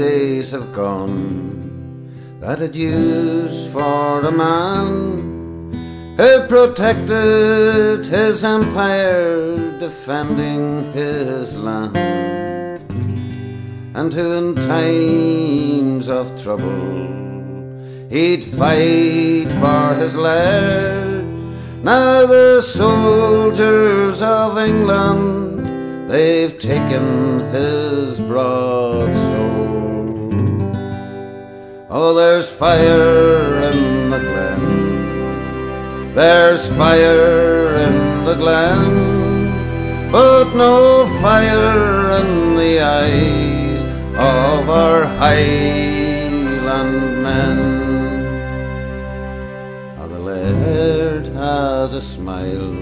days have gone that had used for a man who protected his empire, defending his land, and who in times of trouble he'd fight for his laird. Now the soldiers of England They've taken his broadsword. Oh, there's fire in the glen. There's fire in the glen. But no fire in the eyes of our Highland men. Oh, the laird has a smile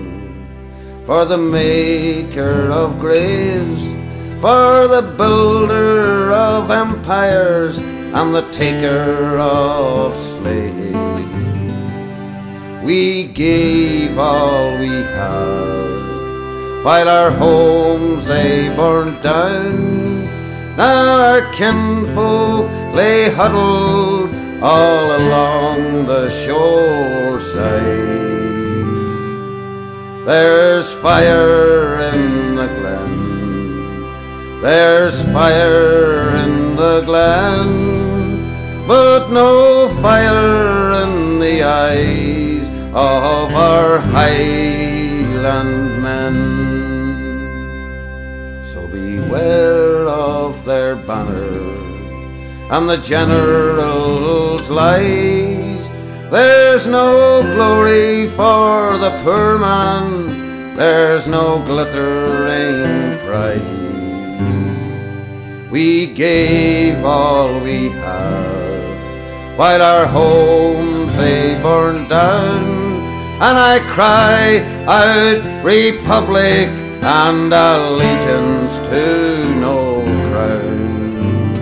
for the maker of graves, for the builder of empires, and the taker of slaves. We gave all we had, while our homes they burned down. Now our kinfolk lay huddled all along the shore side. There's fire in the glen, there's fire the glen, but no fire in the eyes of our Highland men. So beware of their banner and the general's lies there's no glory for the poor man, there's no glittering pride. We gave all we had, while our homes they burned down, and I cry out republic and allegiance to no crown.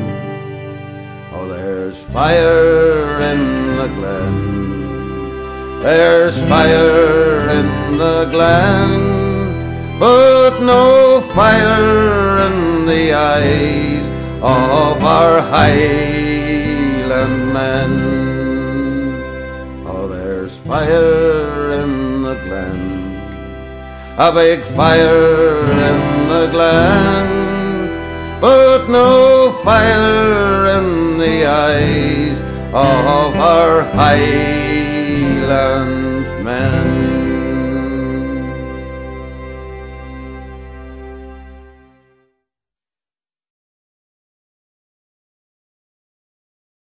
Oh, there's fire in the glen. There's fire in the glen, but no fire the eyes of our Highland men. Oh, there's fire in the glen, a big fire in the glen, but no fire in the eyes of our Highland